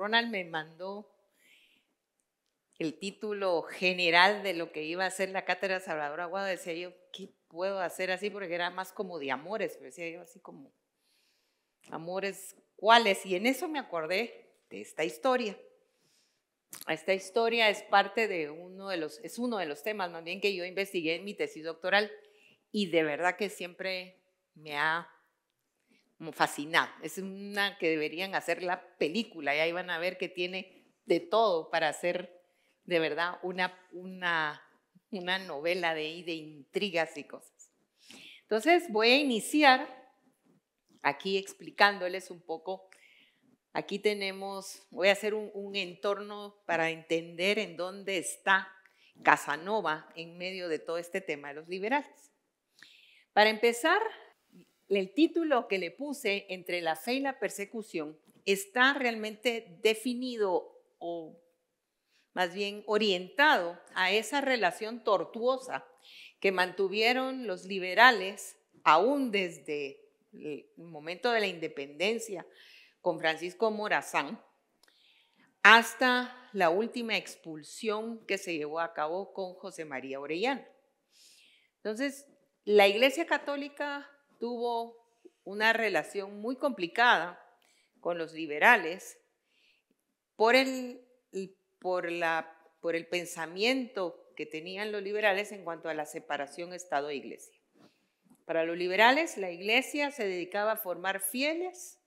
Ronald me mandó el título general de lo que iba a ser la cátedra Salvador Aguado, decía yo, ¿qué puedo hacer así? Porque era más como de amores, pero decía yo así como, amores, ¿cuáles? Y en eso me acordé de esta historia. Esta historia es parte de uno de los, es uno de los temas más bien que yo investigué en mi tesis doctoral y de verdad que siempre me ha fascinado. Es una que deberían hacer la película y ahí van a ver que tiene de todo para hacer de verdad una, una, una novela de, de intrigas y cosas. Entonces voy a iniciar aquí explicándoles un poco. Aquí tenemos, voy a hacer un entorno para entender en dónde está Casanova en medio de todo este tema de los liberales. Para empezar, el título que le puse entre la fe y la persecución está realmente definido o más bien orientado a esa relación tortuosa que mantuvieron los liberales aún desde el momento de la independencia con Francisco Morazán hasta la última expulsión que se llevó a cabo con José María Orellana. Entonces, la Iglesia Católica tuvo una relación muy complicada con los liberales por el, por, la, por el pensamiento que tenían los liberales en cuanto a la separación Estado-Iglesia. Para los liberales, la Iglesia se dedicaba a formar fieles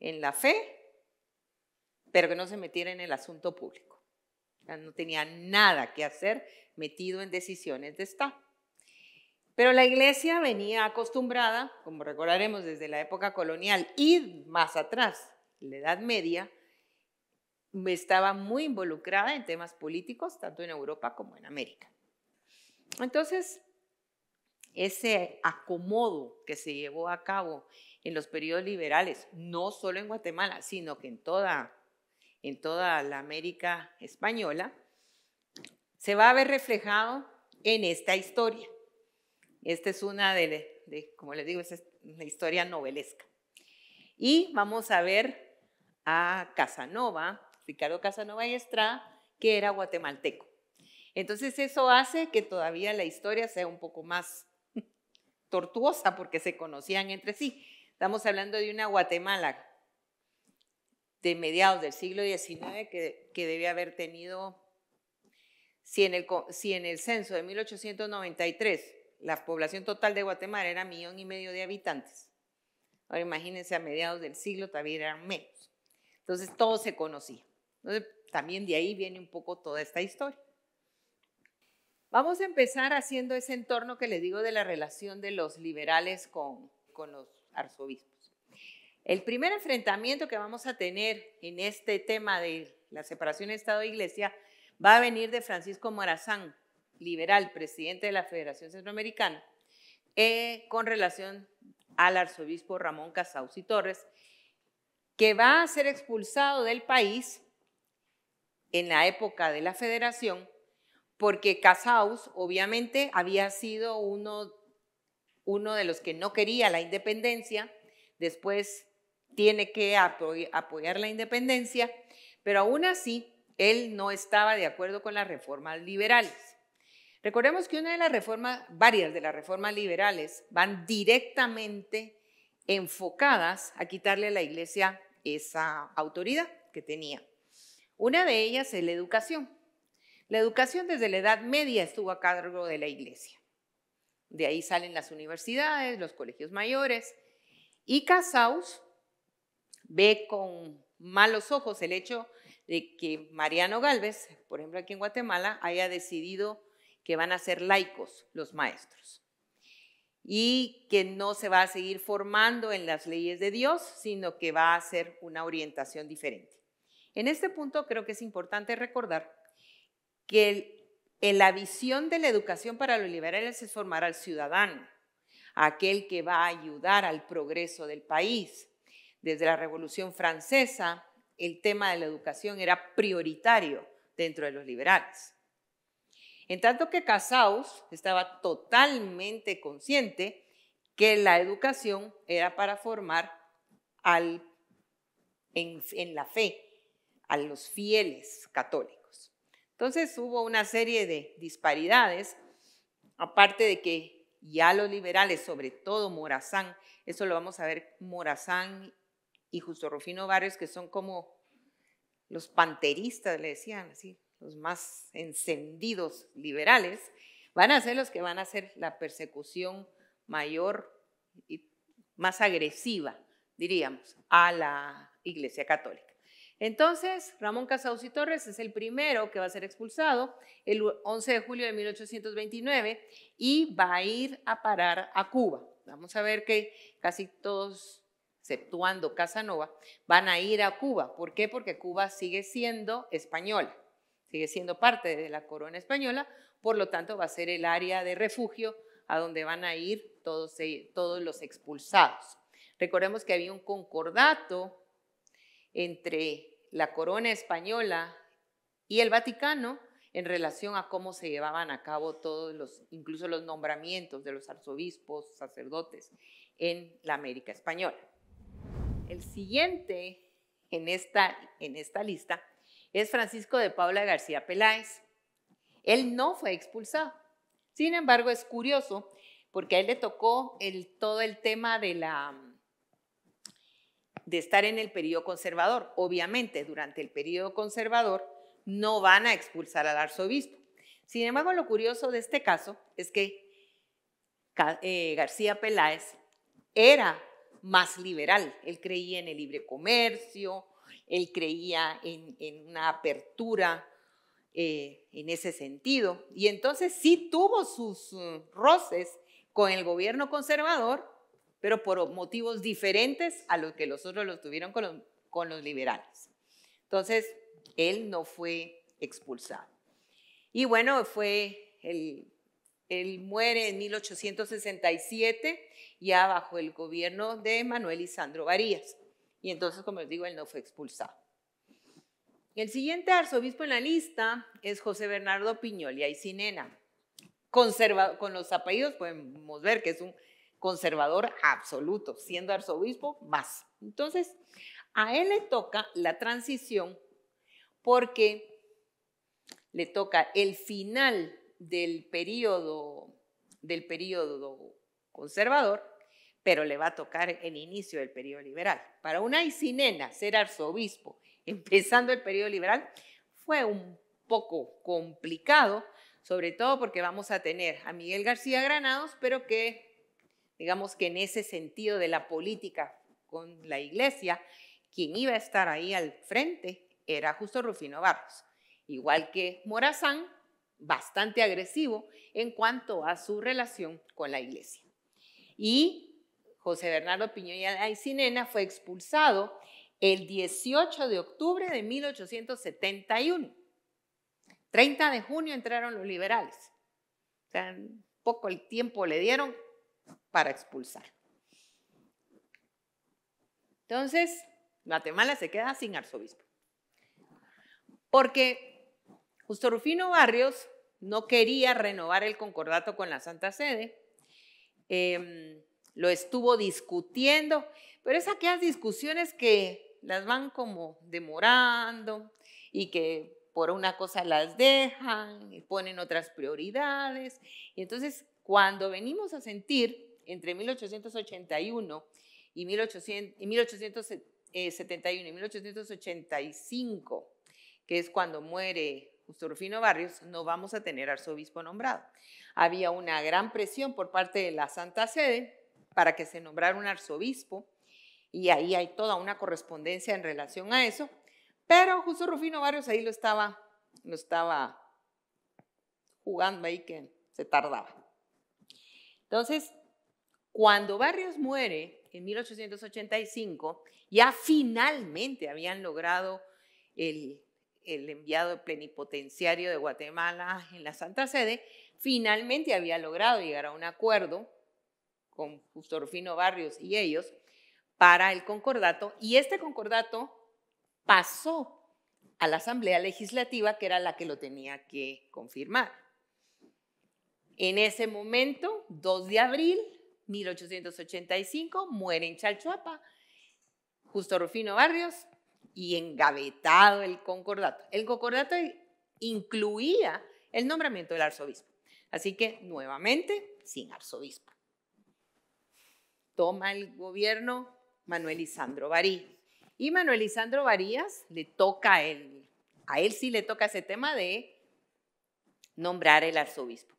en la fe, pero que no se metiera en el asunto público. No tenía nada que hacer metido en decisiones de Estado. Pero la iglesia venía acostumbrada, como recordaremos desde la época colonial y más atrás, la Edad Media, estaba muy involucrada en temas políticos, tanto en Europa como en América. Entonces, ese acomodo que se llevó a cabo en los periodos liberales, no solo en Guatemala, sino que en toda, en toda la América española, se va a ver reflejado en esta historia. Esta es una de, como les digo, es una historia novelesca. Y vamos a ver a Casanova, Ricardo Casanova y Estrada, que era guatemalteco. Entonces eso hace que todavía la historia sea un poco más tortuosa porque se conocían entre sí. Estamos hablando de una Guatemala de mediados del siglo XIX que, que debe haber tenido, si en, el, si en el censo de 1893 la población total de Guatemala era millón y medio de habitantes, ahora imagínense a mediados del siglo todavía eran menos. Entonces todo se conocía. Entonces, también de ahí viene un poco toda esta historia. Vamos a empezar haciendo ese entorno que le digo de la relación de los liberales con, con los arzobispos. El primer enfrentamiento que vamos a tener en este tema de la separación Estado-Iglesia va a venir de Francisco Morazán, liberal, presidente de la Federación Centroamericana, eh, con relación al arzobispo Ramón Casaus y Torres, que va a ser expulsado del país en la época de la federación, porque Casaus obviamente había sido uno, uno de los que no quería la independencia, después tiene que apoyar la independencia, pero aún así él no estaba de acuerdo con las reformas liberales. Recordemos que una de las reformas, varias de las reformas liberales van directamente enfocadas a quitarle a la iglesia esa autoridad que tenía. Una de ellas es la educación. La educación desde la Edad Media estuvo a cargo de la Iglesia. De ahí salen las universidades, los colegios mayores. Y Casaus ve con malos ojos el hecho de que Mariano Galvez, por ejemplo aquí en Guatemala, haya decidido que van a ser laicos los maestros y que no se va a seguir formando en las leyes de Dios, sino que va a ser una orientación diferente. En este punto creo que es importante recordar que en la visión de la educación para los liberales es formar al ciudadano, aquel que va a ayudar al progreso del país. Desde la Revolución Francesa, el tema de la educación era prioritario dentro de los liberales. En tanto que Casaus estaba totalmente consciente que la educación era para formar al, en la fe, a los fieles católicos. Entonces hubo una serie de disparidades, aparte de que ya los liberales, sobre todo Morazán, eso lo vamos a ver, Morazán y Justo Rufino Barrios, que son como los panteristas, le decían así, los más encendidos liberales, van a ser los que van a hacer la persecución mayor y más agresiva, diríamos, a la Iglesia Católica. Entonces, Ramón Casauci Torres es el primero que va a ser expulsado el 11 de julio de 1829 y va a ir a parar a Cuba. Vamos a ver que casi todos, exceptuando Casanova, van a ir a Cuba. ¿Por qué? Porque Cuba sigue siendo española, sigue siendo parte de la corona española, por lo tanto va a ser el área de refugio a donde van a ir todos, todos los expulsados. Recordemos que había un concordato entre la corona española y el Vaticano en relación a cómo se llevaban a cabo todos los, incluso los nombramientos de los arzobispos, sacerdotes en la América Española. El siguiente en esta, en esta lista es Francisco de Paula García Peláez. Él no fue expulsado. Sin embargo, es curioso porque a él le tocó todo el tema de estar en el periodo conservador. Obviamente, durante el periodo conservador no van a expulsar al arzobispo. Sin embargo, lo curioso de este caso es que eh, García Peláez era más liberal. Él creía en el libre comercio, él creía en, una apertura eh, en ese sentido. Y entonces sí tuvo sus uh, roces con el gobierno conservador, pero por motivos diferentes a los que los otros lo tuvieron con los, con los liberales. Entonces, él no fue expulsado. Y bueno, fue el, él muere en 1867 ya bajo el gobierno de Manuel Isandro Varías. Y entonces, como les digo, él no fue expulsado. El siguiente arzobispo en la lista es José Bernardo Piñol y. Conserva, con los apellidos podemos ver que es un conservador absoluto, siendo arzobispo más. Entonces, a él le toca la transición porque le toca el final del periodo, del periodo conservador, pero le va a tocar el inicio del periodo liberal. Para una Isinena ser arzobispo empezando el periodo liberal fue un poco complicado, sobre todo porque vamos a tener a Miguel García Granados, pero que digamos que en ese sentido de la política con la iglesia, quien iba a estar ahí al frente era justo Rufino Barros, igual que Morazán, bastante agresivo en cuanto a su relación con la iglesia. Y José Bernardo Piñoya Aycinena fue expulsado el 18 de octubre de 1871. 30 de junio entraron los liberales. O sea, poco el tiempo le dieron para expulsar. Entonces, Guatemala se queda sin arzobispo. Porque Justo Rufino Barrios no quería renovar el concordato con la Santa Sede. Em, lo estuvo discutiendo, pero es aquellas discusiones que las van como demorando y que por una cosa las dejan y ponen otras prioridades. Y entonces, cuando venimos a sentir entre 1881 y, 1871 y 1885, que es cuando muere Justo Rufino Barrios, no vamos a tener arzobispo nombrado. Había una gran presión por parte de la Santa Sede para que se nombrara un arzobispo y ahí hay toda una correspondencia en relación a eso, pero Justo Rufino Barrios ahí lo estaba, lo estaba jugando ahí que se tardaba. Entonces, cuando Barrios muere en 1885, ya finalmente habían logrado el, enviado plenipotenciario de Guatemala en la Santa Sede, finalmente había logrado llegar a un acuerdo con Justo Rufino Barrios y ellos para el concordato, y este concordato pasó a la Asamblea Legislativa, que era la que lo tenía que confirmar. En ese momento, 2 de abril, 1885, muere en Chalchuapa, Justo Rufino Barrios, y engavetado el concordato. El concordato incluía el nombramiento del arzobispo. Así que nuevamente, sin arzobispo. Toma el gobierno Manuel Isandro Varías. Y Manuel Isandro Varías le toca a él, a él sí le toca ese tema de nombrar el arzobispo.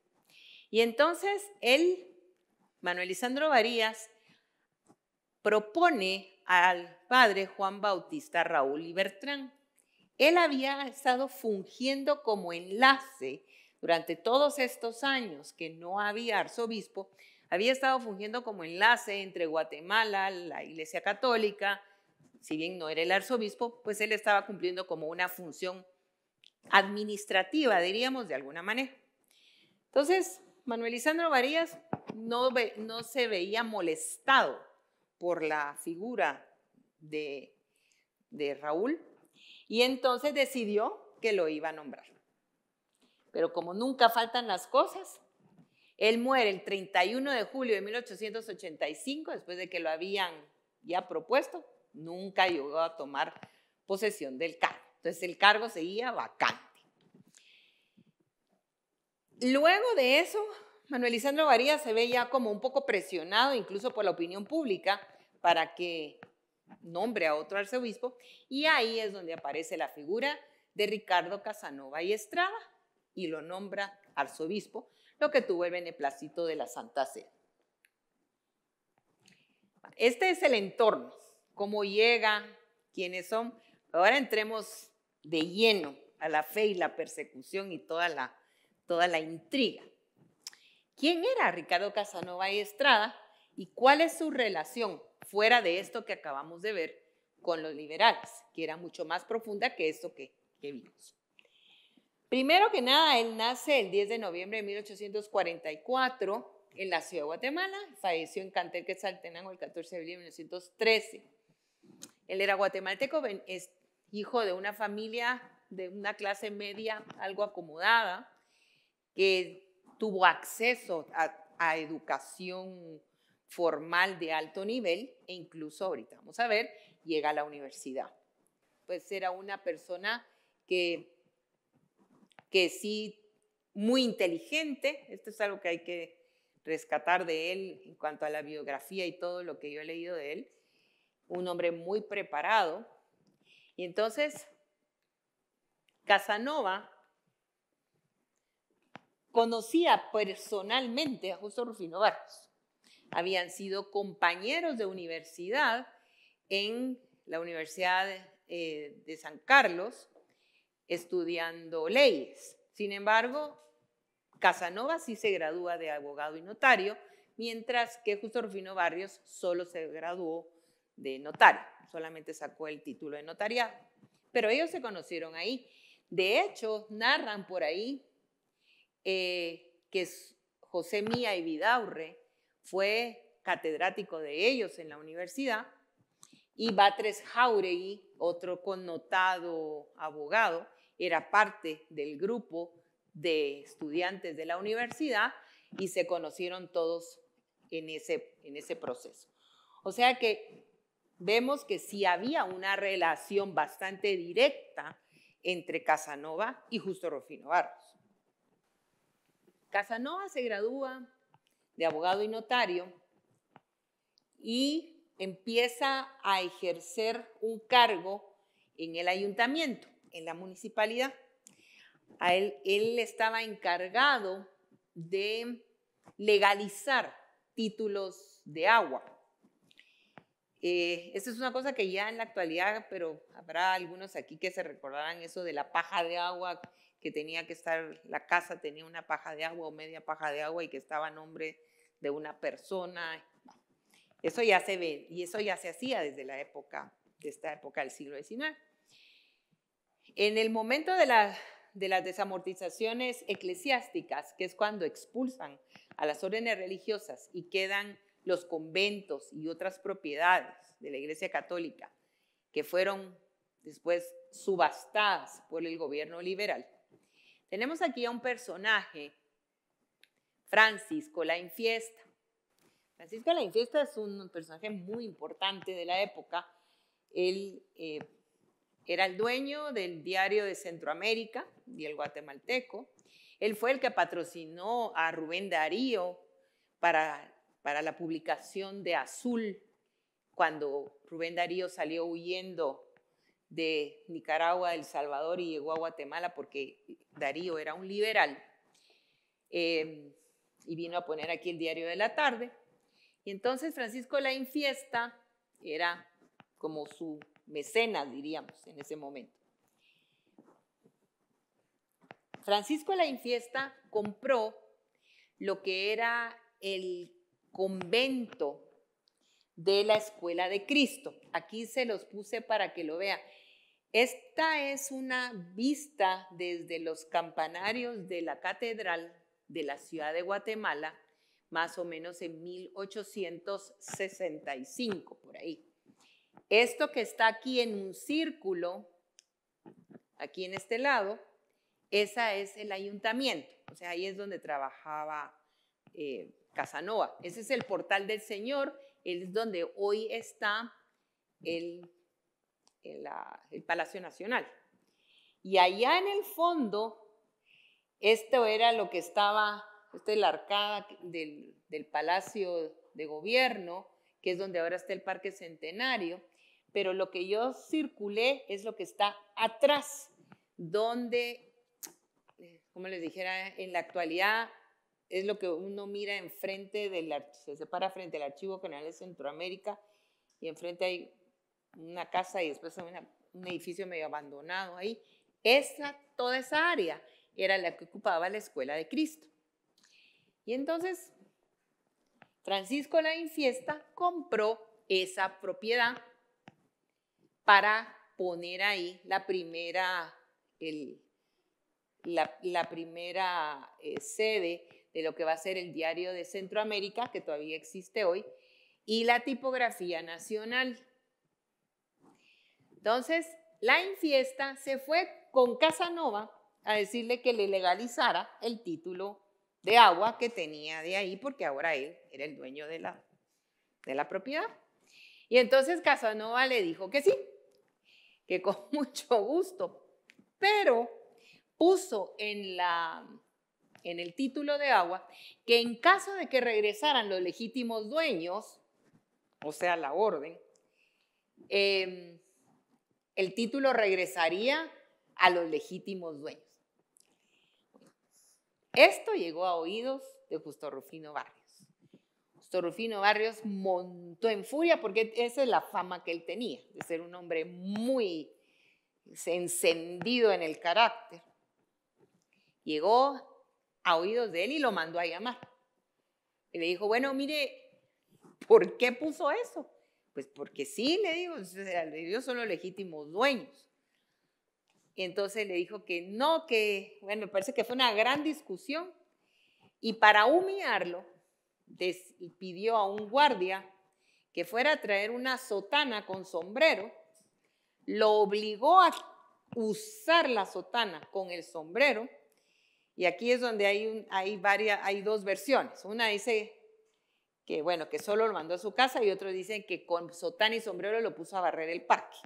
Y entonces él, Manuel Isandro Varías, propone al padre Juan Bautista Raúl y Bertrán. Él había estado fungiendo como enlace durante todos estos años que no había arzobispo, había estado fungiendo como enlace entre Guatemala, la Iglesia Católica, si bien no era el arzobispo, pues él estaba cumpliendo como una función administrativa, diríamos de alguna manera. Entonces, Manuel Isandro Varías no, se veía molestado por la figura de, de Raúl y entonces decidió que lo iba a nombrar. Pero como nunca faltan las cosas, él muere el 31 de julio de 1885, después de que lo habían ya propuesto, nunca llegó a tomar posesión del cargo. Entonces el cargo seguía vacante. Luego de eso, Manuel Lisandro Varía se ve ya como un poco presionado, incluso por la opinión pública, para que nombre a otro arzobispo, y ahí es donde aparece la figura de Ricardo Casanova y Estrada, y lo nombra arzobispo, lo que tuvo el beneplácito de la Santa Sede. Este es el entorno, cómo llega, quiénes son. Ahora entremos de lleno a la fe y la persecución y toda la, toda la intriga. ¿Quién era Ricardo Casanova y Estrada y cuál es su relación fuera de esto que acabamos de ver con los liberales, que era mucho más profunda que esto que, que vimos? Primero que nada, él nace el 10 de noviembre de 1844 en la ciudad de Guatemala, falleció en Cantel Quetzaltenango el 14 de abril de 1913. Él era guatemalteco, es hijo de una familia de una clase media algo acomodada, que tuvo acceso a, educación formal de alto nivel e incluso ahorita vamos a ver, llega a la universidad. Pues era una persona que que sí, muy inteligente, esto es algo que hay que rescatar de él en cuanto a la biografía y todo lo que yo he leído de él, un hombre muy preparado. Y entonces, Casanova conocía personalmente a Justo Rufino Barros. Habían sido compañeros de universidad en la Universidad eh, de San Carlos estudiando leyes. Sin embargo, Casanova sí se gradúa de abogado y notario, mientras que Justo Rufino Barrios solo se graduó de notario, solamente sacó el título de notariado. Pero ellos se conocieron ahí. De hecho, narran por ahí eh, que José Mía y Vidaurre fue catedrático de ellos en la universidad y Batres Jauregui, otro connotado abogado, era parte del grupo de estudiantes de la universidad y se conocieron todos en ese, en ese proceso. O sea que vemos que sí había una relación bastante directa entre Casanova y Justo Rufino Barros. Casanova se gradúa de abogado y notario y empieza a ejercer un cargo en el ayuntamiento en la municipalidad. A él, él estaba encargado de legalizar títulos de agua. Eh, esa es una cosa que ya en la actualidad, pero habrá algunos aquí que se recordarán eso de la paja de agua, que tenía que estar, la casa tenía una paja de agua o media paja de agua y que estaba a nombre de una persona. Eso ya se ve y eso ya se hacía desde la época, de esta época del siglo XIX. En el momento de, las desamortizaciones eclesiásticas, que es cuando expulsan a las órdenes religiosas y quedan los conventos y otras propiedades de la Iglesia Católica, que fueron después subastadas por el gobierno liberal. Tenemos aquí a un personaje, Francisco la Infiesta. Francisco la Infiesta es un personaje muy importante de la época. Él eh, era el dueño del diario de Centroamérica y el guatemalteco. Él fue el que patrocinó a Rubén Darío para, para la publicación de Azul, cuando Rubén Darío salió huyendo de Nicaragua, El Salvador y llegó a Guatemala porque Darío era un liberal. Eh, y vino a poner aquí el diario de la tarde. Y entonces Francisco la Fiesta era como su mecenas, diríamos, en ese momento. Francisco la Infiesta compró lo que era el convento de la Escuela de Cristo. Aquí se los puse para que lo vean. Esta es una vista desde los campanarios de la catedral de la ciudad de Guatemala, más o menos en 1865, por ahí. Esto que está aquí en un círculo, aquí en este lado, esa es el ayuntamiento. O sea, ahí es donde trabajaba eh, Casanova. Ese es el portal del Señor, es donde hoy está el, el Palacio Nacional. Y allá en el fondo, esto era lo que estaba, esta es la arcada del, del Palacio de Gobierno, que es donde ahora está el Parque Centenario pero lo que yo circulé es lo que está atrás, donde, eh, como les dijera, en la actualidad es lo que uno mira enfrente del, se separa frente al Archivo General de Centroamérica y enfrente hay una casa y después un edificio medio abandonado ahí. Esa, toda esa área era la que ocupaba la Escuela de Cristo. Y entonces Francisco la Infiesta compró esa propiedad para poner ahí la primera, la, primera eh, sede de lo que va a ser el diario de Centroamérica, que todavía existe hoy, y la tipografía nacional. Entonces, la infiesta se fue con Casanova a decirle que le legalizara el título de agua que tenía de ahí, porque ahora él era el dueño de la, de la propiedad. Y entonces Casanova le dijo que sí, que con mucho gusto, pero puso en, la, en el título de agua que en caso de que regresaran los legítimos dueños, o sea, la orden, em, el título regresaría a los legítimos dueños. Esto llegó a oídos de Justo Rufino Barrios. Justo Rufino Barrios montó en furia porque esa es la fama que él tenía, de ser un hombre muy encendido en el carácter. Llegó a oídos de él y lo mandó a llamar. Y le dijo, bueno, mire, ¿por qué puso eso? Pues porque sí, le digo, ellos son los legítimos dueños. Y entonces le dijo que no, que, bueno, parece que fue una gran discusión. Y para humillarlo, pidió a un guardia que fuera a traer una sotana con sombrero, lo obligó a usar la sotana con el sombrero, y aquí es donde hay, varias, hay dos versiones. Una dice que, bueno, que solo lo mandó a su casa y otro dice que con sotana y sombrero lo puso a barrer el parque.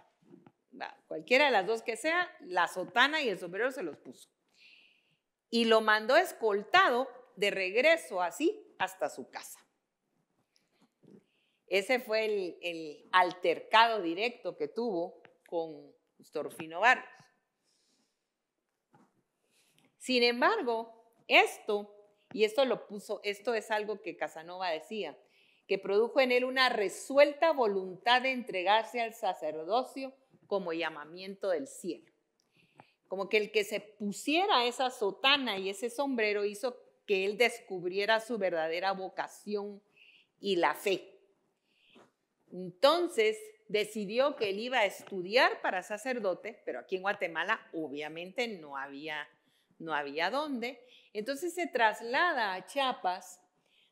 Cualquiera de las dos que sea, la sotana y el sombrero se los puso. Y lo mandó escoltado de regreso así hasta su casa. Ese fue el, altercado directo que tuvo con Storfino Barrios. Sin embargo, esto, y esto lo puso, esto es algo que Casanova decía, que produjo en él una resuelta voluntad de entregarse al sacerdocio como llamamiento del cielo. Como que el que se pusiera esa sotana y ese sombrero hizo que él descubriera su verdadera vocación y la fe. Entonces decidió que él iba a estudiar para sacerdote, pero aquí en Guatemala obviamente no había, no había dónde. Entonces se traslada a Chiapas,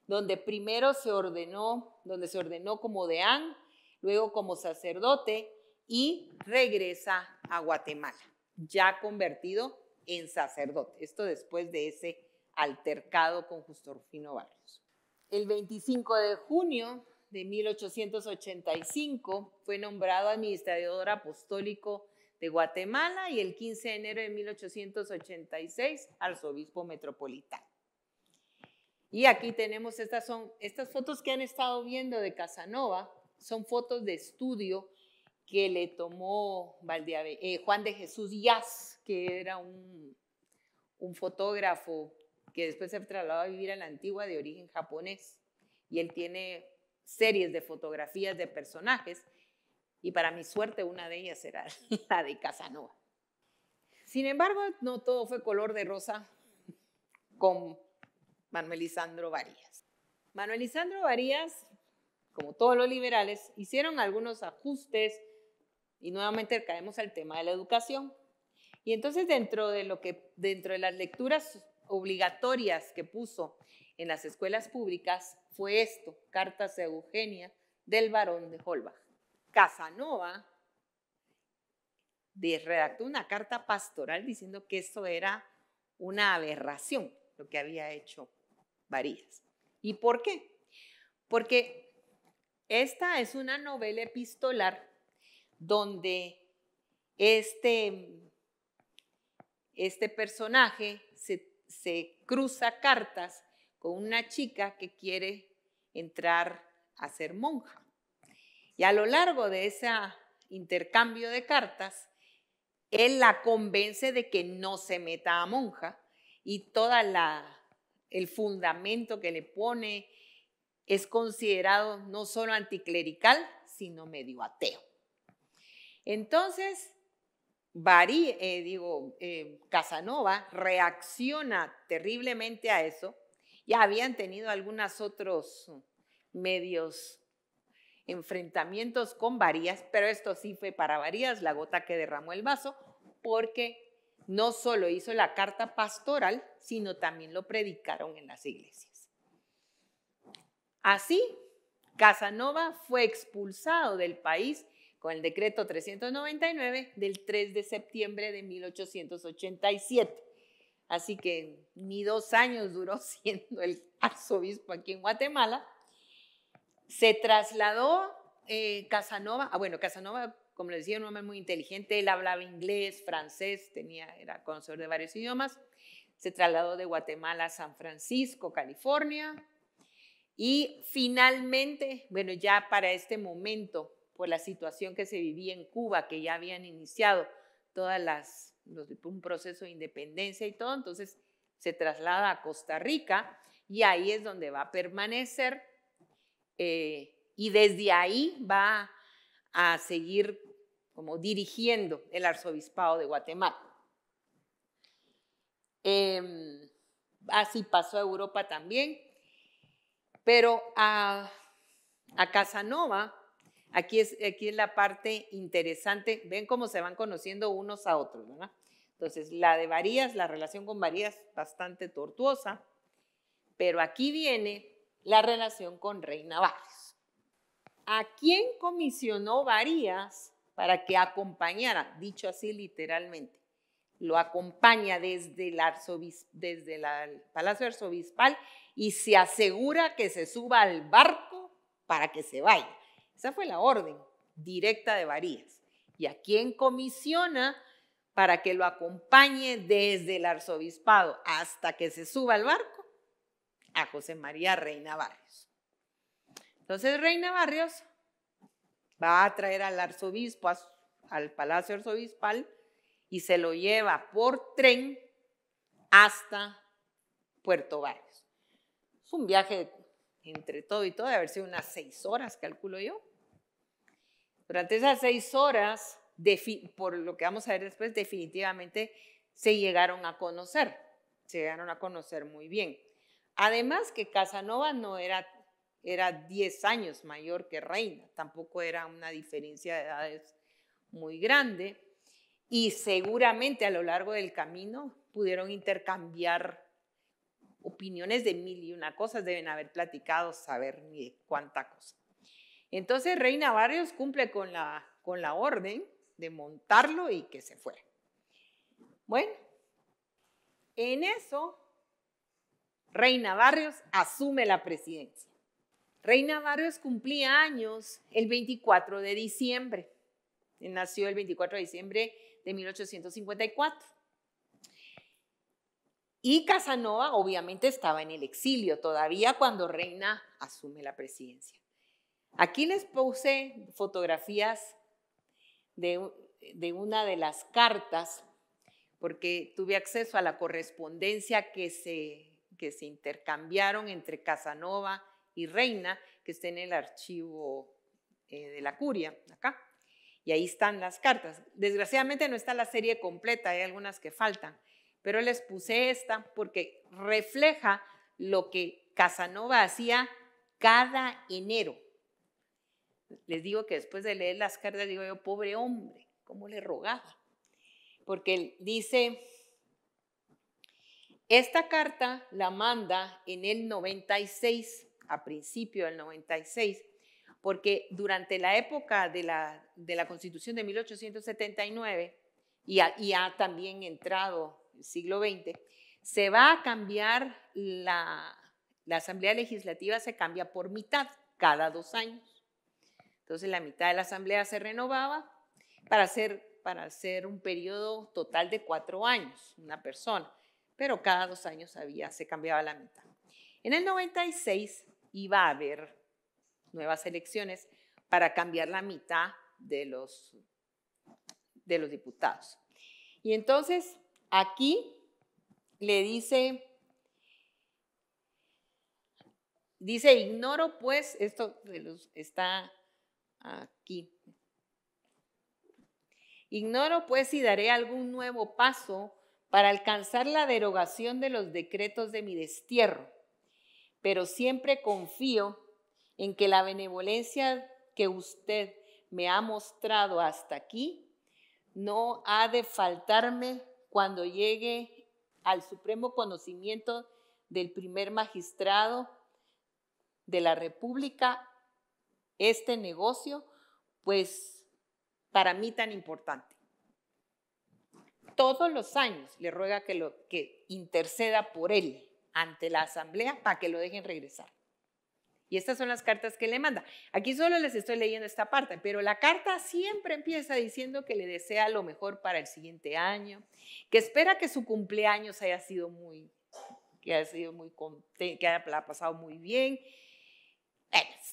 donde primero se ordenó, donde se ordenó como deán, luego como sacerdote y regresa a Guatemala, ya convertido en sacerdote. Esto después de ese altercado con Justo Rufino Barrios. El 25 de junio de 1885 fue nombrado administrador apostólico de Guatemala y el 15 de enero de 1886 arzobispo metropolitano. Y aquí tenemos estas son estas fotos que han estado viendo de Casanova, son fotos de estudio que le tomó eh, Juan de Jesús Yaz, que era un, un fotógrafo que después se trasladó a vivir a la antigua de origen japonés. Y él tiene series de fotografías de personajes y para mi suerte una de ellas era la de Casanova. Sin embargo, no todo fue color de rosa con Manuel Isandro Varías. Manuel Isandro Varías, como todos los liberales, hicieron algunos ajustes y nuevamente caemos al tema de la educación. Y entonces dentro de lo que dentro de las lecturas obligatorias que puso en las escuelas públicas fue esto, Cartas de Eugenia del barón de Holbach. Casanova redactó una carta pastoral diciendo que eso era una aberración, lo que había hecho Varías. ¿Y por qué? Porque esta es una novela epistolar donde este, este personaje se, cruza cartas con una chica que quiere entrar a ser monja. Y a lo largo de ese intercambio de cartas, él la convence de que no se meta a monja y toda la el fundamento que le pone es considerado no solo anticlerical, sino medio ateo. Entonces, Bari, eh, digo, eh, Casanova reacciona terriblemente a eso. Ya habían tenido algunos otros medios enfrentamientos con Varías, pero esto sí fue para Varías la gota que derramó el vaso, porque no solo hizo la carta pastoral, sino también lo predicaron en las iglesias. Así, Casanova fue expulsado del país con el decreto 399 del 3 de septiembre de 1887. Así que ni dos años duró siendo el arzobispo aquí en Guatemala se trasladó eh, Casanova, ah, bueno, Casanova, como les decía, un hombre muy inteligente, él hablaba inglés, francés, tenía, era conocedor de varios idiomas. Se trasladó de Guatemala a San Francisco, California. Y finalmente, bueno, ya para este momento, por la situación que se vivía en Cuba, que ya habían iniciado todas las, un proceso de independencia y todo, entonces se traslada a Costa Rica y ahí es donde va a permanecer eh, y desde ahí va a seguir como dirigiendo el arzobispado de Guatemala. Em, así pasó a Europa también, pero a, Casanova, aquí es, aquí es la parte interesante, ven cómo se van conociendo unos a otros, ¿verdad? Entonces, la de Varías, la relación con Varías, bastante tortuosa, pero aquí viene la relación con Reina Barrios. ¿A quién comisionó Varías para que acompañara, dicho así literalmente? Lo acompaña desde el, el Palacio Arzobispal y se asegura que se suba al barco para que se vaya. Esa fue la orden directa de Varías. ¿Y a quién comisiona para que lo acompañe desde el arzobispado hasta que se suba al barco? a José María Reina Barrios. Entonces Reina Barrios va a traer al arzobispo al Palacio Arzobispal y se lo lleva por tren hasta Puerto Barrios. Es un viaje entre todo y todo, de haber sido unas seis horas, calculo yo. Durante esas seis horas, por lo que vamos a ver después, definitivamente se llegaron a conocer, se llegaron a conocer muy bien. Además que Casanova no era, era 10 años mayor que Reina, tampoco era una diferencia de edades muy grande y seguramente a lo largo del camino pudieron intercambiar opiniones de mil y una cosas, deben haber platicado, saber ni de cuánta cosa. Entonces Reina Barrios cumple con la, con la orden de montarlo y que se fuera. Bueno, en eso Reina Barrios asume la presidencia. Reina Barrios cumplía años el 24 de diciembre. Nació el 24 de diciembre de 1854. Y Casanova obviamente estaba en el exilio todavía cuando Reina asume la presidencia. Aquí les puse fotografías de, una de las cartas porque tuve acceso a la correspondencia que se, que se intercambiaron entre Casanova y Reina, que está en el archivo eh, de la curia, acá. Y ahí están las cartas. Desgraciadamente no está la serie completa, hay algunas que faltan, pero les puse esta porque refleja lo que Casanova hacía cada enero. Les digo que después de leer las cartas, digo yo, pobre hombre, ¿cómo le rogaba? Porque él dice, esta carta la manda en el 96, a principio del 96, porque durante la época de la, de la Constitución de 1879, y, y ha también entrado el siglo XX, se va a cambiar la, la Asamblea Legislativa, se cambia por mitad cada dos años. Entonces la mitad de la Asamblea se renovaba para hacer, para hacer un periodo total de cuatro años, una persona, pero cada dos años había, se cambiaba la mitad. En el 96 iba a haber nuevas elecciones para cambiar la mitad de los, de los diputados. Y entonces aquí le dice, dice, ignoro pues, esto está aquí, ignoro pues si daré algún nuevo paso para alcanzar la derogación de los decretos de mi destierro, pero siempre confío en que la benevolencia que usted me ha mostrado hasta aquí no ha de faltarme cuando llegue al supremo conocimiento del primer magistrado de la República este negocio, pues para mí tan importante. Todos los años le ruega que, lo, que interceda por él ante la asamblea para que lo dejen regresar. Y estas son las cartas que le manda. Aquí solo les estoy leyendo esta parte, pero la carta siempre empieza diciendo que le desea lo mejor para el siguiente año, que espera que su cumpleaños haya sido muy, que haya sido muy, que haya pasado muy bien.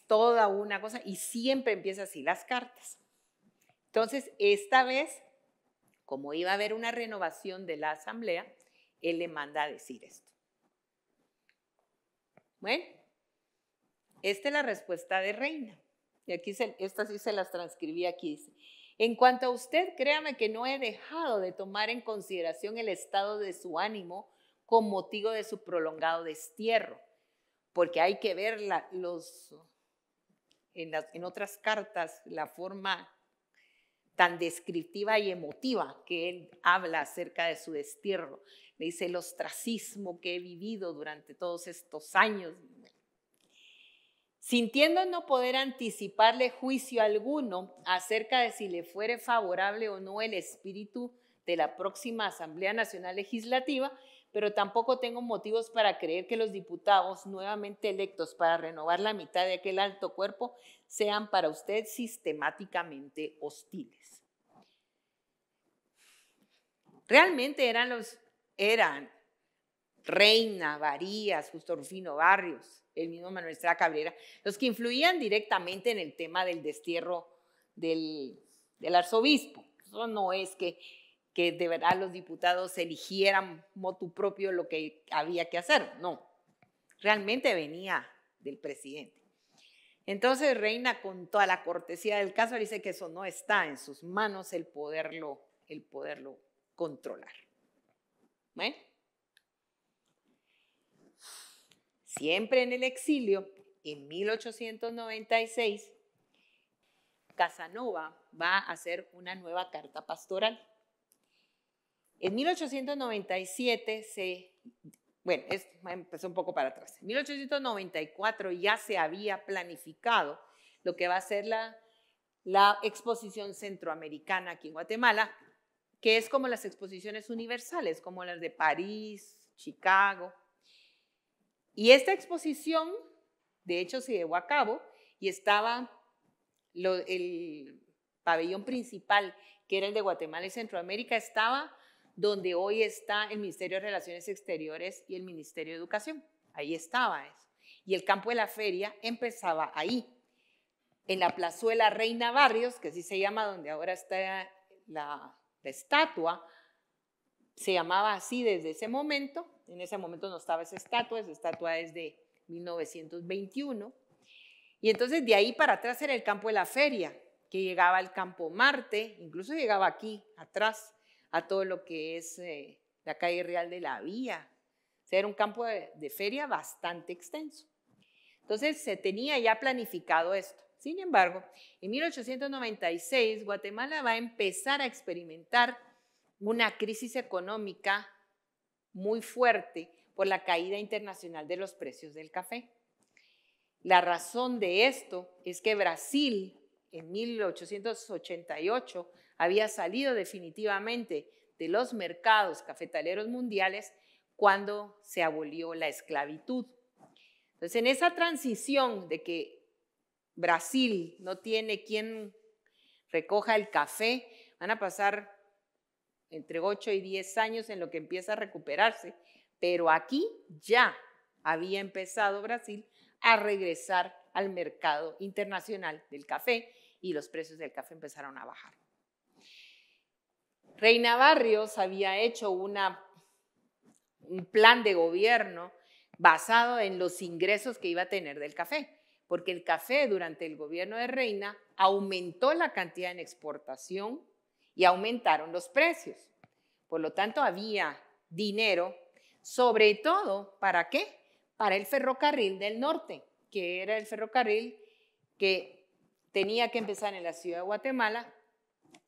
Toda una cosa y siempre empieza así las cartas. Entonces, esta vez, como iba a haber una renovación de la asamblea, él le manda a decir esto. Bueno, esta es la respuesta de Reina. Y aquí, se, sí se las transcribí aquí. En cuanto a usted, créame que no he dejado de tomar en consideración el estado de su ánimo con motivo de su prolongado destierro, porque hay que ver los, en, otras cartas la forma tan descriptiva y emotiva que él habla acerca de su destierro. Le dice el ostracismo que he vivido durante todos estos años, sintiendo no poder anticiparle juicio alguno acerca de si le fuere favorable o no el espíritu de la próxima Asamblea Nacional Legislativa, pero tampoco tengo motivos para creer que los diputados nuevamente electos para renovar la mitad de aquel alto cuerpo sean para usted sistemáticamente hostiles. Realmente eran los, eran Reina, Varías, Justo Rufino Barrios, el mismo Manuel Estrada Cabrera, los que influían directamente en el tema del destierro del, arzobispo. Eso no es que, que de verdad los diputados eligieran motu propio lo que había que hacer, no. Realmente venía del presidente. Entonces Reina, con toda la cortesía del caso, dice que eso no está en sus manos el poderlo, el poderlo controlar. ¿Bueno? siempre en el exilio, en 1896, Casanova va a hacer una nueva carta pastoral. En 1897 se, bueno, empezó un poco para atrás. En 1894 ya se había planificado lo que va a ser la, la exposición centroamericana aquí en Guatemala, que es como las exposiciones universales, como las de París, Chicago, y esta exposición, de hecho, se llevó a cabo y estaba el pabellón principal que era el de Guatemala y Centroamérica, estaba donde hoy está el Ministerio de Relaciones Exteriores y el Ministerio de Educación. Ahí estaba eso. Y el campo de la feria empezaba ahí, en la plazuela Reina Barrios, que así se llama, donde ahora está la, estatua, se llamaba así desde ese momento. En ese momento no estaba esa estatua, esa estatua es de 1921. Y entonces de ahí para atrás era el campo de la feria, que llegaba al campo Marte, incluso llegaba aquí atrás a todo lo que es eh, la calle Real de la Vía. O sea, era un campo de, de feria bastante extenso. Entonces se tenía ya planificado esto. Sin embargo, en 1896 Guatemala va a empezar a experimentar una crisis económica muy fuerte por la caída internacional de los precios del café. La razón de esto es que Brasil en 1888 había salido definitivamente de los mercados cafetaleros mundiales cuando se abolió la esclavitud. Entonces, en esa transición de que Brasil no tiene quien recoja el café, van a pasar entre 8 y 10 años en lo que empieza a recuperarse, pero aquí ya había empezado Brasil a regresar al mercado internacional del café y los precios del café empezaron a bajar. Reina Barrios había hecho un plan de gobierno basado en los ingresos que iba a tener del café, porque el café durante el gobierno de Reina aumentó la cantidad en exportación y aumentaron los precios. Por lo tanto, había dinero, sobre todo, ¿para qué? Para el ferrocarril del norte, que era el ferrocarril que tenía que empezar en la ciudad de Guatemala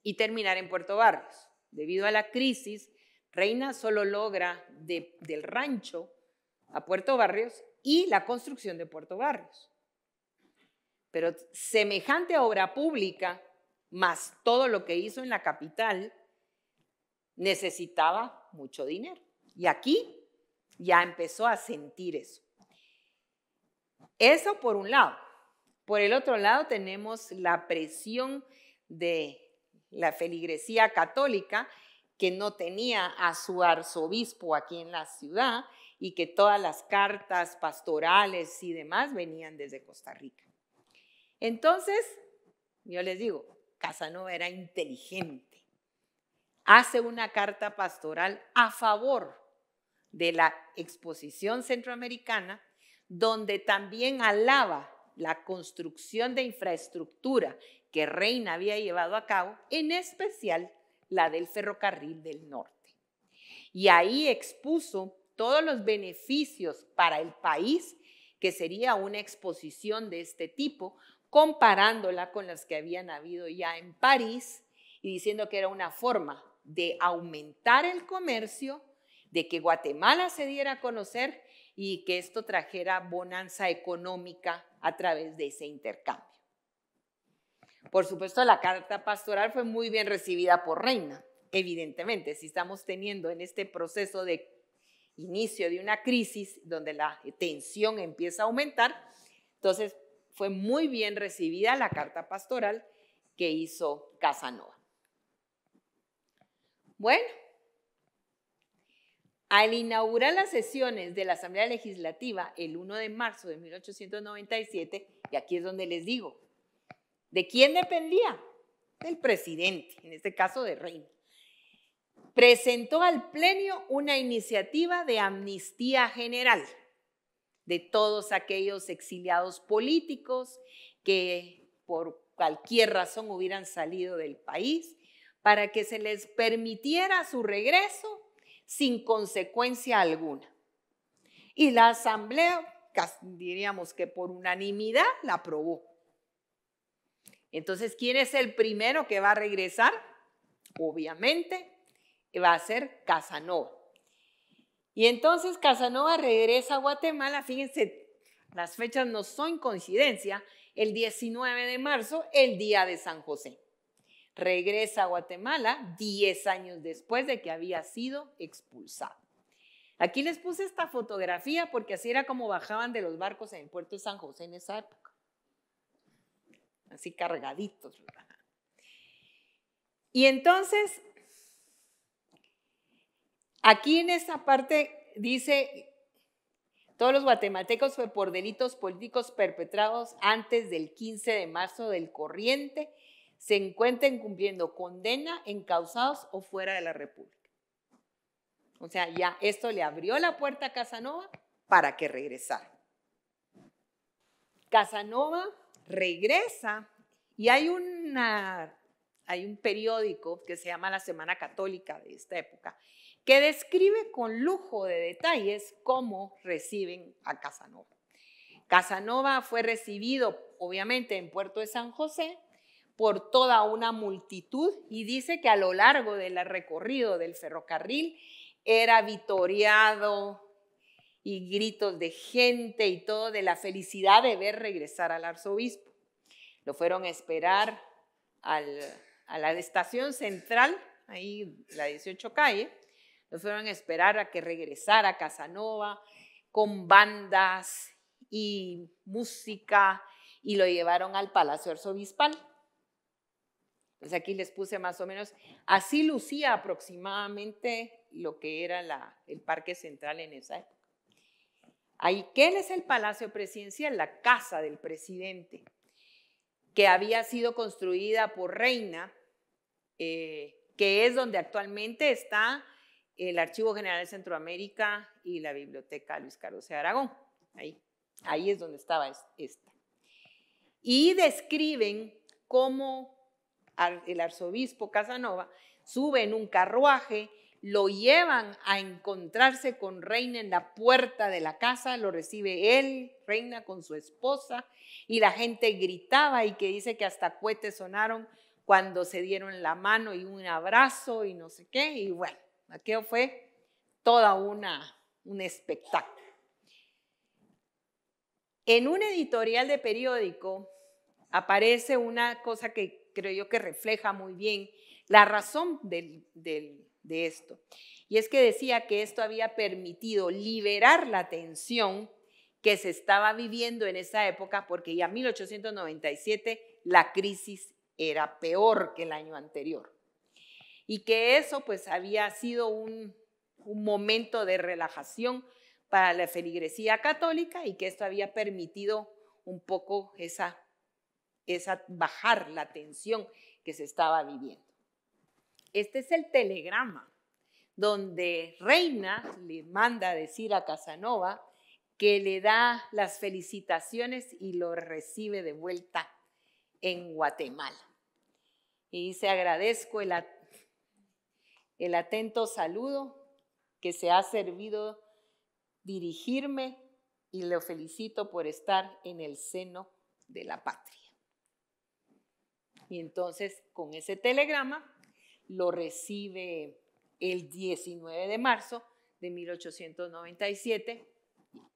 y terminar en Puerto Barrios. Debido a la crisis, Reina solo logra del rancho a Puerto Barrios y la construcción de Puerto Barrios. Pero semejante obra pública, más todo lo que hizo en la capital, necesitaba mucho dinero. Y aquí ya empezó a sentir eso. Eso por un lado. Por el otro lado tenemos la presión de la feligresía católica, que no tenía a su arzobispo aquí en la ciudad y que todas las cartas pastorales y demás venían desde Costa Rica. Entonces, yo les digo, Casanova era inteligente. Hace una carta pastoral a favor de la exposición centroamericana, donde también alaba la construcción de infraestructura que Reina había llevado a cabo, en especial la del ferrocarril del norte. Y ahí expuso todos los beneficios para el país que sería una exposición de este tipo, comparándola con las que habían habido ya en París y diciendo que era una forma de aumentar el comercio, de que Guatemala se diera a conocer y que esto trajera bonanza económica a través de ese intercambio. Por supuesto, la carta pastoral fue muy bien recibida por Reina, evidentemente, si estamos teniendo en este proceso de inicio de una crisis donde la tensión empieza a aumentar, entonces fue muy bien recibida la carta pastoral que hizo Casanova. Bueno, al inaugurar las sesiones de la Asamblea Legislativa el 1 de marzo de 1897, y aquí es donde les digo, ¿De quién dependía? Del presidente, en este caso de Reina. Presentó al plenio una iniciativa de amnistía general de todos aquellos exiliados políticos que por cualquier razón hubieran salido del país, para que se les permitiera su regreso sin consecuencia alguna. Y la Asamblea, diríamos que por unanimidad, la aprobó. Entonces, ¿quién es el primero que va a regresar? Obviamente va a ser Casanova. Y entonces Casanova regresa a Guatemala, fíjense, las fechas no son coincidencia, el 19 de marzo, el día de San José. Regresa a Guatemala 10 años después de que había sido expulsado. Aquí les puse esta fotografía porque así era como bajaban de los barcos en el puerto de San José en esa época así cargaditos. Y entonces, aquí en esta parte dice, todos los guatemaltecos por delitos políticos perpetrados antes del 15 de marzo del corriente, se encuentren cumpliendo condena, encausados o fuera de la República. O sea, ya esto le abrió la puerta a Casanova para que regresara. Casanova regresa y hay, una, hay un periódico que se llama La Semana Católica de esta época que describe con lujo de detalles cómo reciben a Casanova. Casanova fue recibido, obviamente, en Puerto de San José por toda una multitud y dice que a lo largo del recorrido del ferrocarril era vitoreado y gritos de gente y todo de la felicidad de ver regresar al arzobispo. Lo fueron a esperar a la estación central, ahí la 18 calle, lo fueron a esperar a que regresara a Casanova con bandas y música y lo llevaron al Palacio Arzobispal. Pues aquí les puse más o menos, así lucía aproximadamente lo que era la, el Parque Central en esa época. ¿Qué es el Palacio Presidencial? La casa del presidente, que había sido construida por Reina, eh, que es donde actualmente está el Archivo General de Centroamérica y la Biblioteca Luis Carlos de Aragón. Ahí, ahí es donde estaba esta. Y describen cómo el arzobispo Casanova sube en un carruaje, lo llevan a encontrarse con Reina en la puerta de la casa, lo recibe él, Reina con su esposa, y la gente gritaba y que dice que hasta cohetes sonaron cuando se dieron la mano y un abrazo y no sé qué, y bueno, aquello fue toda una, un espectáculo. En un editorial de periódico aparece una cosa que creo yo que refleja muy bien la razón de esto. Y es que decía que esto había permitido liberar la tensión que se estaba viviendo en esa época, porque ya en 1897 la crisis era peor que el año anterior. Y que eso pues había sido un, un momento de relajación para la feligresía católica y que esto había permitido un poco esa es bajar la tensión que se estaba viviendo. Este es el telegrama donde Reina le manda a decir a Casanova que le da las felicitaciones y lo recibe de vuelta en Guatemala. Y dice, agradezco el, el atento saludo que se ha servido dirigirme y lo felicito por estar en el seno de la patria. Y entonces con ese telegrama lo recibe el 19 de marzo de 1897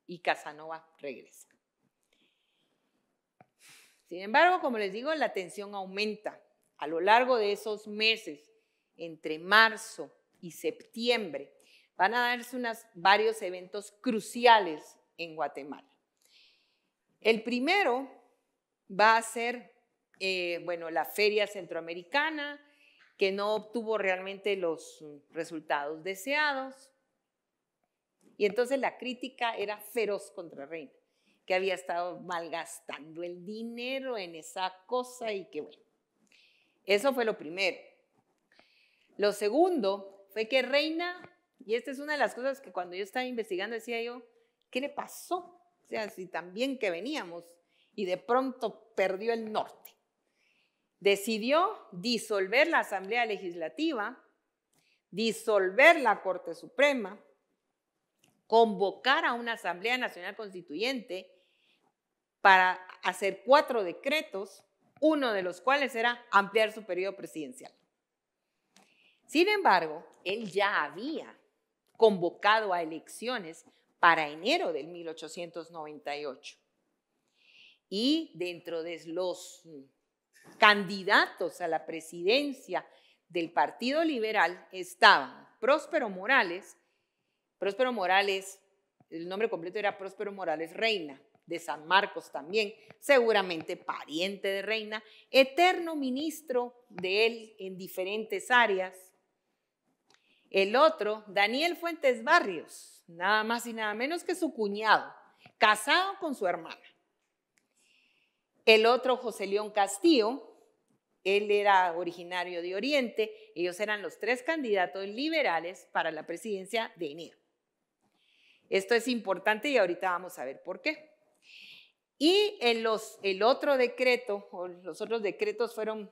y Casanova regresa. Sin embargo, como les digo, la tensión aumenta a lo largo de esos meses, entre marzo y septiembre, van a darse varios eventos cruciales en Guatemala. El primero va a ser eh, bueno, la feria centroamericana, que no obtuvo realmente los resultados deseados. Y entonces la crítica era feroz contra Reina, que había estado malgastando el dinero en esa cosa y que bueno. Eso fue lo primero. Lo segundo fue que Reina, y esta es una de las cosas que cuando yo estaba investigando decía yo, ¿qué le pasó? O sea, si también que veníamos y de pronto perdió el norte decidió disolver la Asamblea Legislativa, disolver la Corte Suprema, convocar a una Asamblea Nacional Constituyente para hacer cuatro decretos, uno de los cuales era ampliar su periodo presidencial. Sin embargo, él ya había convocado a elecciones para enero del 1898. Y dentro de los candidatos a la presidencia del Partido Liberal estaban Próspero Morales, Próspero Morales, el nombre completo era Próspero Morales Reina, de San Marcos también, seguramente pariente de Reina, eterno ministro de él en diferentes áreas. El otro, Daniel Fuentes Barrios, nada más y nada menos que su cuñado, casado con su hermana. El otro, José León Castillo, él era originario de Oriente, ellos eran los tres candidatos liberales para la presidencia de enero. Esto es importante y ahorita vamos a ver por qué. Y en los, el otro decreto, los otros decretos fueron,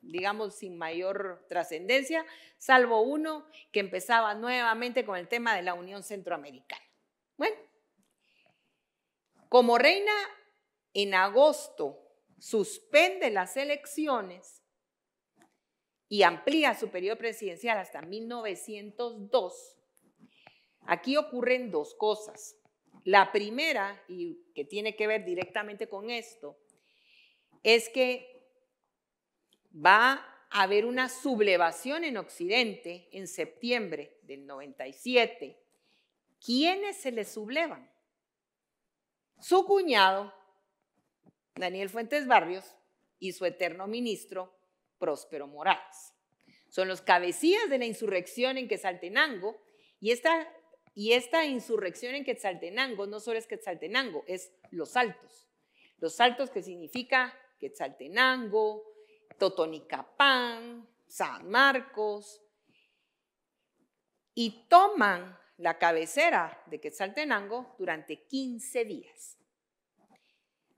digamos, sin mayor trascendencia, salvo uno que empezaba nuevamente con el tema de la Unión Centroamericana. Bueno, como reina en agosto suspende las elecciones y amplía su periodo presidencial hasta 1902, aquí ocurren dos cosas. La primera, y que tiene que ver directamente con esto, es que va a haber una sublevación en Occidente en septiembre del 97. ¿Quiénes se le sublevan? Su cuñado, Daniel Fuentes Barrios y su eterno ministro, Próspero Morales. Son los cabecillas de la insurrección en Quetzaltenango y esta, y esta insurrección en Quetzaltenango no solo es Quetzaltenango, es Los Altos. Los Altos que significa Quetzaltenango, Totonicapán, San Marcos, y toman la cabecera de Quetzaltenango durante 15 días.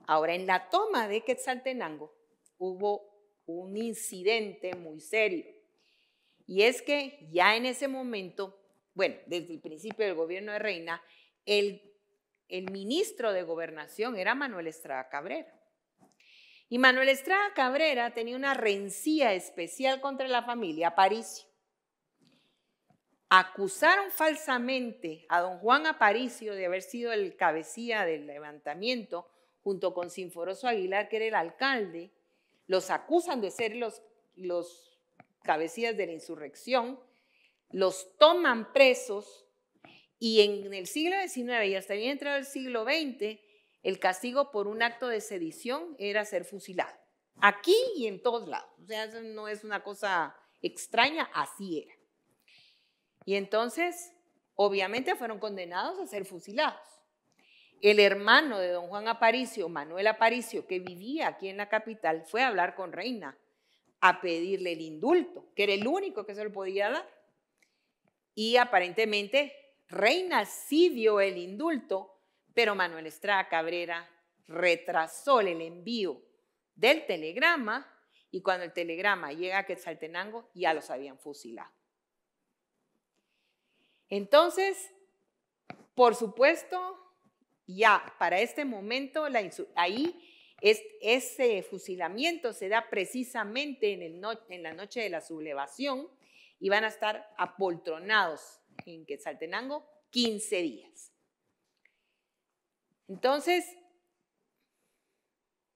Ahora, en la toma de Quetzaltenango hubo un incidente muy serio. Y es que ya en ese momento, bueno, desde el principio del gobierno de Reina, el, el ministro de gobernación era Manuel Estrada Cabrera. Y Manuel Estrada Cabrera tenía una rencilla especial contra la familia Aparicio. Acusaron falsamente a don Juan Aparicio de haber sido el cabecilla del levantamiento junto con Sinforoso Aguilar, que era el alcalde, los acusan de ser los, los cabecillas de la insurrección, los toman presos y en el siglo XIX y hasta bien entrado el siglo XX, el castigo por un acto de sedición era ser fusilado. Aquí y en todos lados. O sea, eso no es una cosa extraña, así era. Y entonces, obviamente fueron condenados a ser fusilados. El hermano de don Juan Aparicio, Manuel Aparicio, que vivía aquí en la capital, fue a hablar con Reina a pedirle el indulto, que era el único que se lo podía dar. Y aparentemente Reina sí dio el indulto, pero Manuel Estrada Cabrera retrasó el envío del telegrama y cuando el telegrama llega a Quetzaltenango ya los habían fusilado. Entonces, por supuesto, ya para este momento, ahí ese fusilamiento se da precisamente en, en la noche de la sublevación y van a estar apoltronados en Quetzaltenango 15 días. Entonces,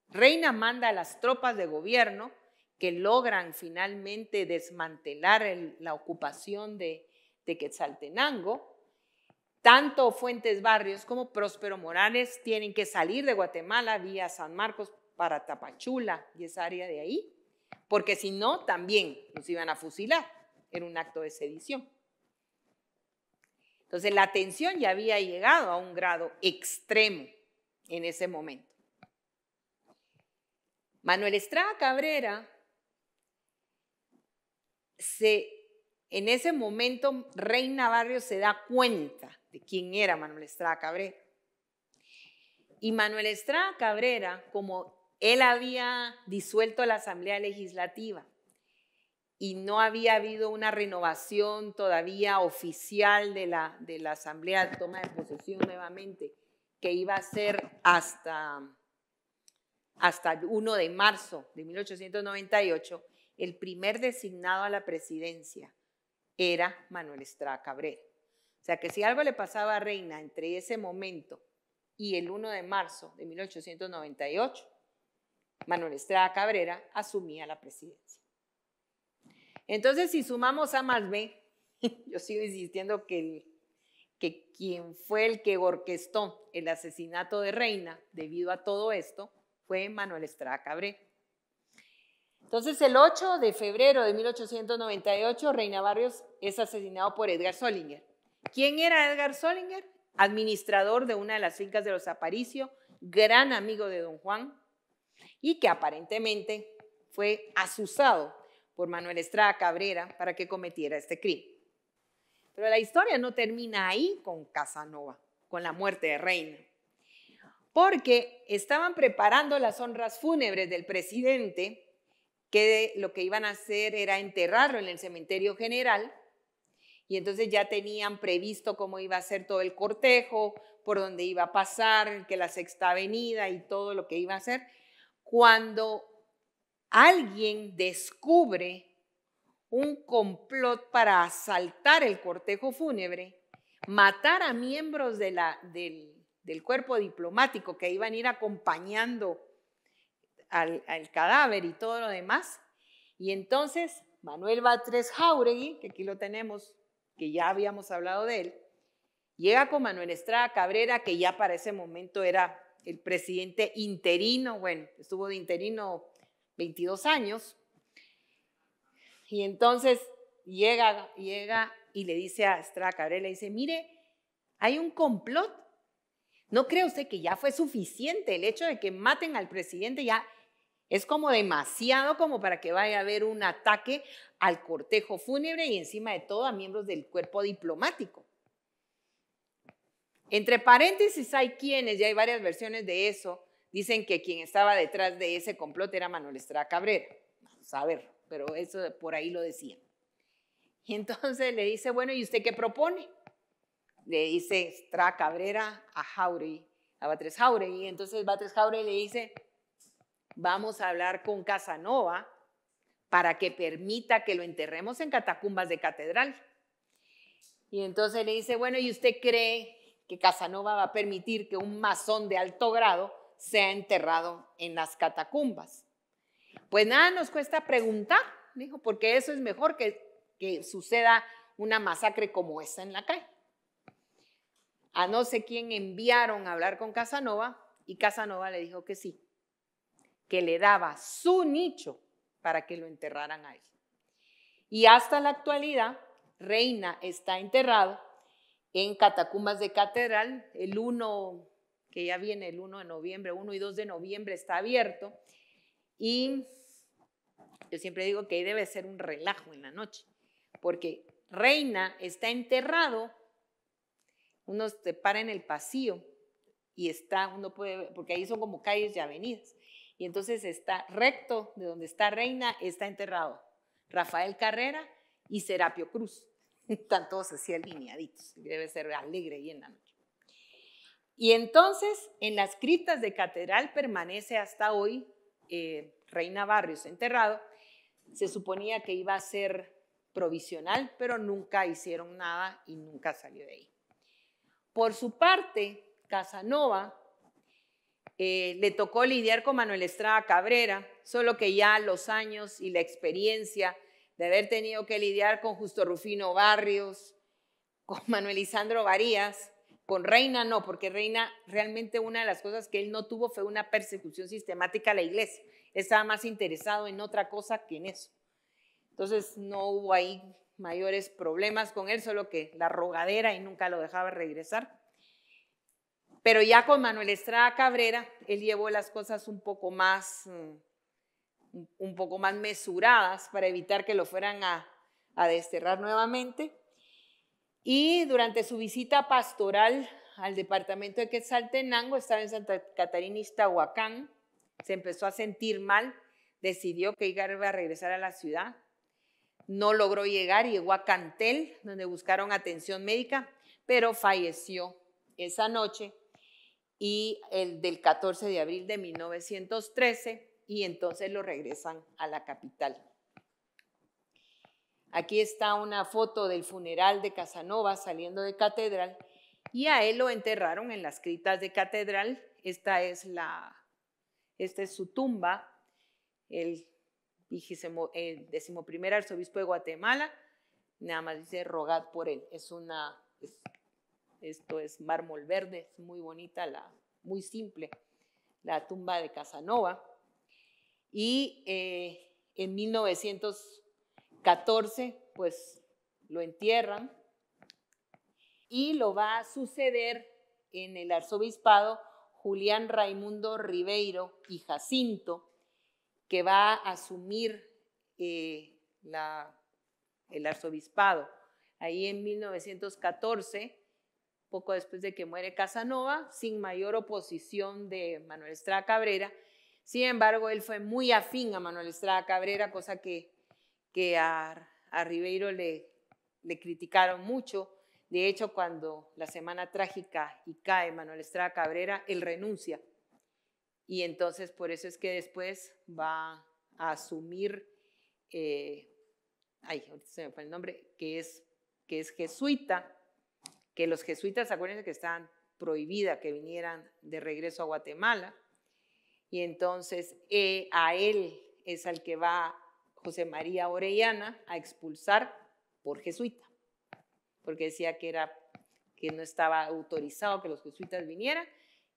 Reina manda a las tropas de gobierno que logran finalmente desmantelar la ocupación de, de Quetzaltenango tanto Fuentes Barrios como Próspero Morales tienen que salir de Guatemala vía San Marcos para Tapachula y esa área de ahí, porque si no, también los iban a fusilar en un acto de sedición. Entonces la tensión ya había llegado a un grado extremo en ese momento. Manuel Estrada Cabrera se en ese momento, Reina Barrio se da cuenta de quién era Manuel Estrada Cabrera. Y Manuel Estrada Cabrera, como él había disuelto la Asamblea Legislativa y no había habido una renovación todavía oficial de la, Asamblea de toma de posesión nuevamente, que iba a ser hasta, hasta el 1 de marzo de 1898, el primer designado a la presidencia era Manuel Estrada Cabrera. O sea que si algo le pasaba a Reina entre ese momento y el 1 de marzo de 1898, Manuel Estrada Cabrera asumía la presidencia. Entonces, si sumamos A más B, yo sigo insistiendo que que quien fue el que orquestó el asesinato de Reina debido a todo esto fue Manuel Estrada Cabré. Entonces, el 8 de febrero de 1898, Reina Barrios es asesinado por Edgar Solinger. ¿Quién era Edgar Solinger? Administrador de una de las fincas de los Aparicio, gran amigo de don Juan, y que aparentemente fue asusado por Manuel Estrada Cabrera para que cometiera este crimen. Pero la historia no termina ahí con Casanova, con la muerte de Reina, porque estaban preparando las honras fúnebres del presidente que lo que iban a hacer era enterrarlo en el cementerio general y entonces ya tenían previsto cómo iba a ser todo el cortejo, por dónde iba a pasar, que la sexta avenida y todo lo que iba a hacer, cuando alguien descubre un complot para asaltar el cortejo fúnebre, matar a miembros de del, del cuerpo diplomático que iban a ir acompañando al, cadáver y todo lo demás. Y entonces Manuel Batres Jauregui, que aquí lo tenemos, que ya habíamos hablado de él, llega con Manuel Estrada Cabrera, que ya para ese momento era el presidente interino, bueno, estuvo de interino 22 años, y entonces llega, llega y le dice a Estrada Cabrera, le dice, mire, hay un complot. ¿No cree usted que ya fue suficiente el hecho de que maten al presidente? Ya es como demasiado como para que vaya a haber un ataque al cortejo fúnebre y encima de todo a miembros del cuerpo diplomático. Entre paréntesis hay quienes, ya hay varias versiones de eso, dicen que quien estaba detrás de ese complot era Manuel Estrada Cabrera. Vamos a ver, pero eso por ahí lo decían. Y entonces le dice, bueno, ¿y usted qué propone? Le dice Estrada Cabrera a Jauregui, a Batres Jauregui. Y entonces Batres Jauregui le dice, vamos a hablar con Casanova para que permita que lo enterremos en catacumbas de catedral. Y entonces le dice, bueno, ¿y usted cree que Casanova va a permitir que un masón de alto grado sea enterrado en las catacumbas? Pues nada nos cuesta preguntar, dijo, porque eso es mejor que, que suceda una masacre como esa en la calle. A no sé quién enviaron a hablar con Casanova y Casanova le dijo que sí que le daba su nicho para que lo enterraran ahí. Y hasta la actualidad, Reina está enterrado en catacumbas de catedral. El 1, que ya viene el 1 de noviembre, 1 y 2 de noviembre está abierto. Y yo siempre digo que ahí debe ser un relajo en la noche, porque Reina está enterrado, uno se para en el pasillo y está, uno puede, porque ahí son como calles y avenidas. Y entonces está recto de donde está Reina, está enterrado Rafael Carrera y Serapio Cruz. Están todos así alineaditos. Debe ser alegre ahí en la noche. Y entonces en las criptas de catedral permanece hasta hoy eh, Reina Barrios enterrado. Se suponía que iba a ser provisional, pero nunca hicieron nada y nunca salió de ahí. Por su parte, Casanova eh, le tocó lidiar con Manuel Estrada Cabrera, solo que ya los años y la experiencia de haber tenido que lidiar con Justo Rufino Barrios, con Manuel Isandro Varías, con Reina no, porque Reina realmente una de las cosas que él no tuvo fue una persecución sistemática a la iglesia. Estaba más interesado en otra cosa que en eso. Entonces no hubo ahí mayores problemas con él, solo que la rogadera y nunca lo dejaba regresar. Pero ya con Manuel Estrada Cabrera, él llevó las cosas un poco más, mm, un poco más mesuradas para evitar que lo fueran a, desterrar nuevamente. Y durante su visita pastoral al departamento de Quetzaltenango, estaba en Santa Catarina, Iztahuacán, se empezó a sentir mal, decidió que iba a regresar a la ciudad. No logró llegar, llegó a Cantel, donde buscaron atención médica, pero falleció esa noche y el del 14 de abril de 1913 y entonces lo regresan a la capital. Aquí está una foto del funeral de Casanova saliendo de catedral y a él lo enterraron en las criptas de catedral. Esta es la esta es su tumba, el, decimoprimer arzobispo de Guatemala, nada más dice rogad por él. Es una Esto es mármol verde, es muy bonita, la, muy simple, la tumba de Casanova. Y eh, en 1914, pues lo entierran y lo va a suceder en el arzobispado Julián Raimundo Ribeiro y Jacinto, que va a asumir eh, el arzobispado. Ahí en 1914, poco después de que muere Casanova, sin mayor oposición de Manuel Estrada Cabrera. Sin embargo, él fue muy afín a Manuel Estrada Cabrera, cosa que, que a, a Ribeiro le, le criticaron mucho de hecho, cuando la semana trágica y cae Manuel Estrada Cabrera, él renuncia. Y entonces por eso es que después va a asumir, eh, ay, ahorita se me fue el nombre, que es, que es jesuita, que los jesuitas, acuérdense que estaban prohibida que vinieran de regreso a Guatemala. Y entonces eh, a él es al que va José María Orellana a expulsar por jesuita porque decía que, era, que no estaba autorizado que los jesuitas vinieran,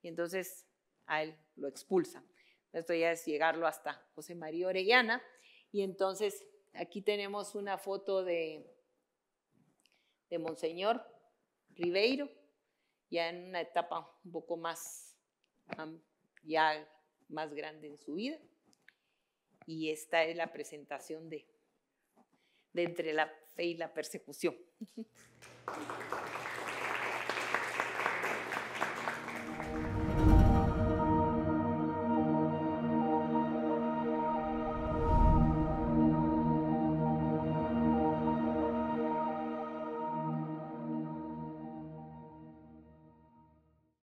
y entonces a él lo expulsan. Esto ya es llegarlo hasta José María Orellana, y entonces aquí tenemos una foto de, de Monseñor Ribeiro, ya en una etapa un poco más, ya más grande en su vida. Y esta es la presentación de, de entre la fe y la persecución.